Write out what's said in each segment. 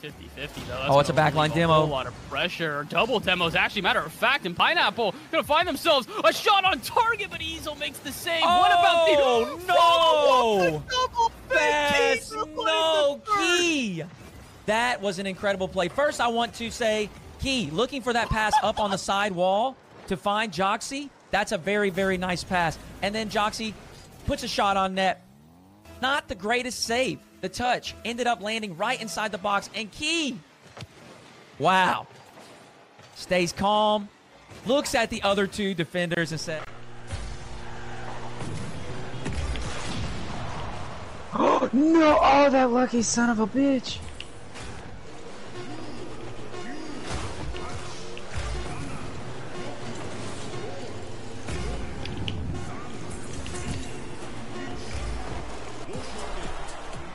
good 50-50 though. That's Oh, it's a backline demo. A whole lot of pressure. Double demos, actually, matter of fact, and Pineapple gonna find themselves a shot on target, but Easel makes the save. what about the Oh, oh no! Diesel no, the third. Key. That was an incredible play. First, I want to say, Key, looking for that pass up on the side wall to find Joxy. That's a very, very nice pass. And then Joxy puts a shot on net. Not the greatest save. The touch ended up landing right inside the box. And Key, wow, stays calm, looks at the other two defenders and says, Oh No! Oh, that lucky son of a bitch!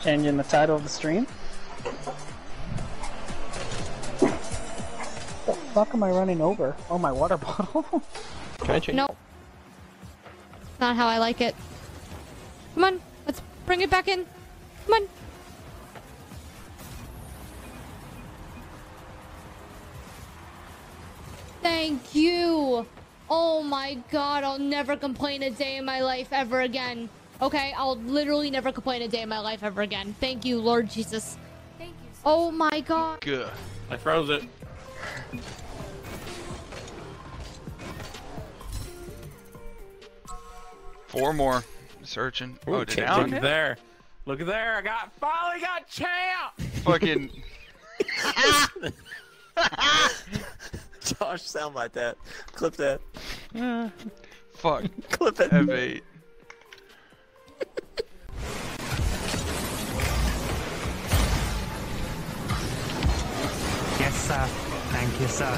Changing the title of the stream. The fuck am I running over? Oh, my water bottle. Can I change? No. Not how I like it. Come on, let's bring it back in. Come on. Thank you. Oh my god, I'll never complain a day in my life ever again. Okay, I'll literally never complain a day in my life ever again. Thank you, Lord Jesus. Thank you. oh my god. Good. I froze it. Four more. Searching. Ooh, oh, did champ. now? Look there. Look there. I got finally got champ. Fucking. Josh, sound like that. Clip that. Fuck. Clip it. F8. Thank you, sir.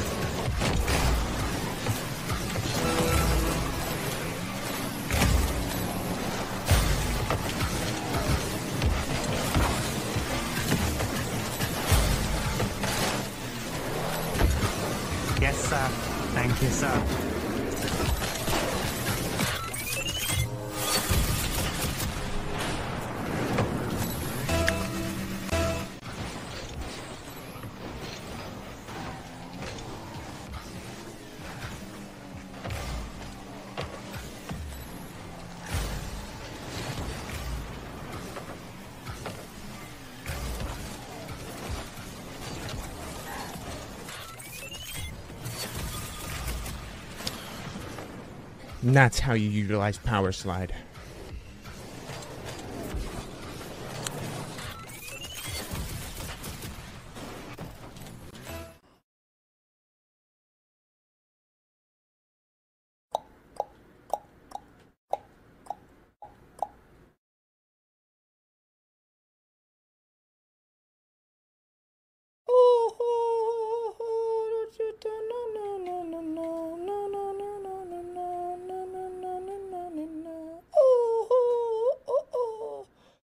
Yes, sir. Thank you, sir. And that's how you utilize Power Slide.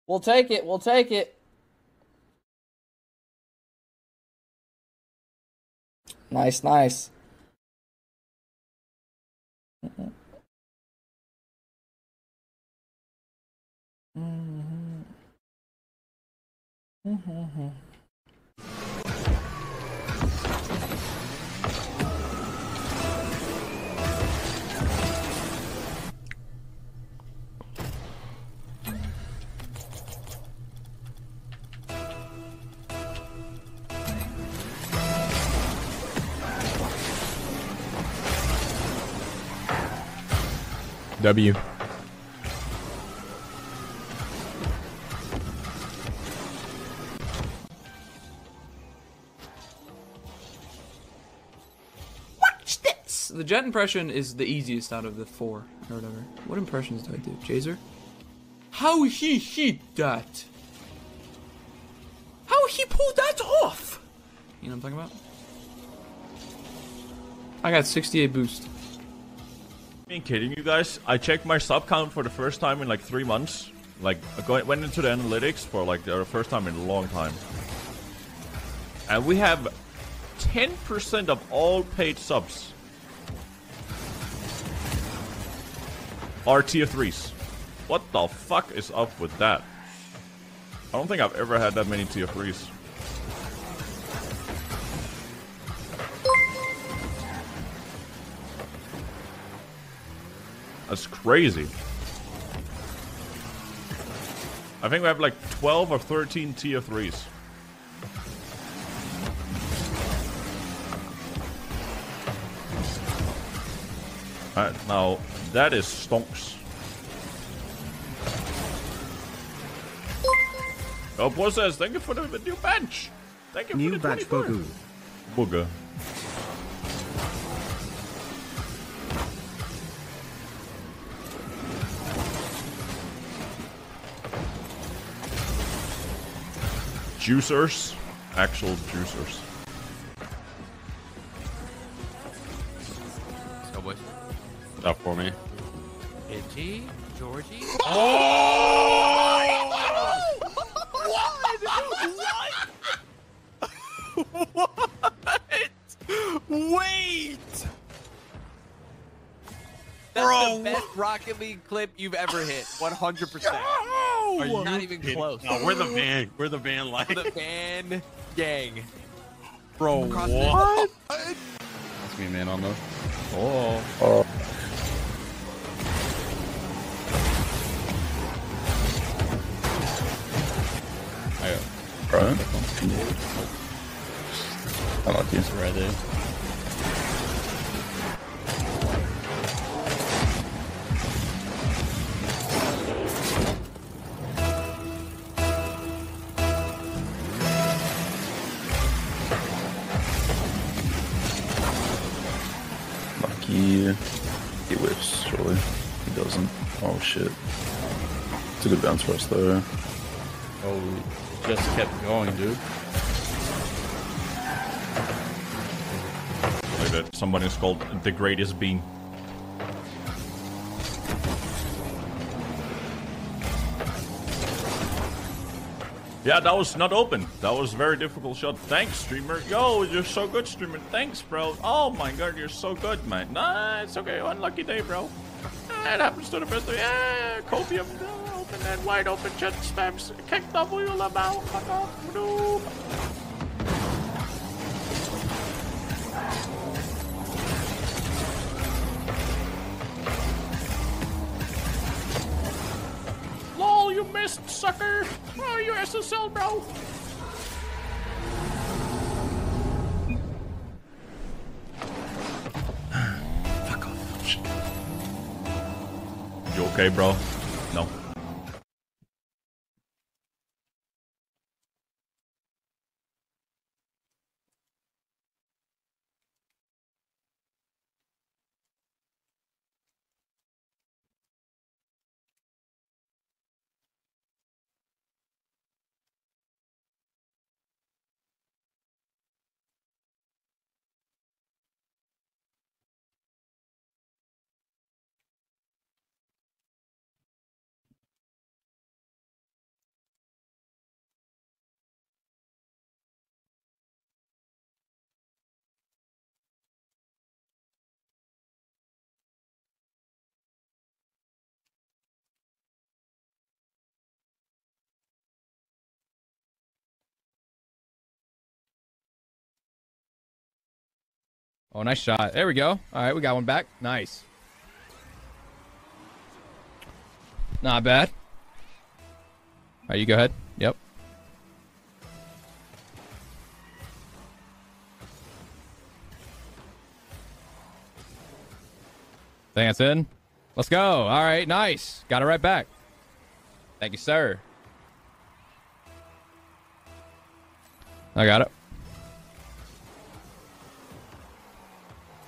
We'll take it. We'll take it. Nice, nice. Mhm. Mhm. Mhm. W. Watch this! The jet impression is the easiest out of the four, or whatever. What impressions do I do? Jazer? How he hit that? How he pulled that off? You know what I'm talking about? I got 68 boost. Being kidding you guys, I checked my sub count for the first time in like three months. Like, I went into the analytics for like the first time in a long time. And we have 10% of all paid subs are tier 3s. What the fuck is up with that? I don't think I've ever had that many tier 3s. That's crazy. I think we have like 12 or 13 tier 3s. Alright, now that is stonks. Oh, says, thank you for the new bench. Thank you New for the badge 24. Bogu. Booger. Juicers. Actual juicers. Let's go, boys. Up for me. Itchy, Georgie. Oh! What? What? Wait! That's Bro, the best Rocket League clip you've ever hit. 100%. Are you Not even kidding? close. No, we're the van. We're the van like. the fan gang. Bro, Across what? the- That's me, man, on those. Oh. Oh. Bro. I uh, like you. Right there. Lucky. Shit. It's a good bounce for us though. Oh, just kept going, dude. Like that somebody's called the greatest bean. Yeah, that was not open. That was a very difficult shot. Thanks, streamer. Yo, you're so good, streamer. Thanks, bro. Oh my god, you're so good, man. Nah, it's okay. Unlucky day, bro. It happens to the best of Yeah, copium. Open and wide open chat spams. Kick W about. Fuck off. No. LOL, you missed, sucker! Oh, you SSL, bro! Fuck off. You okay, bro? No. Oh, nice shot. There we go. All right, we got one back. Nice. Not bad. All right, you go ahead. Yep. Think that's in. Let's go. All right, nice. Got it right back. Thank you, sir. I got it.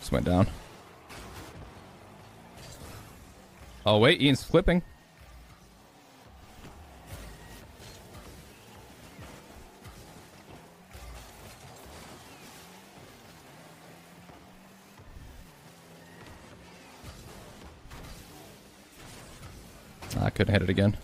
Just went down. Oh, wait. Ian's flipping. I couldn't hit it again.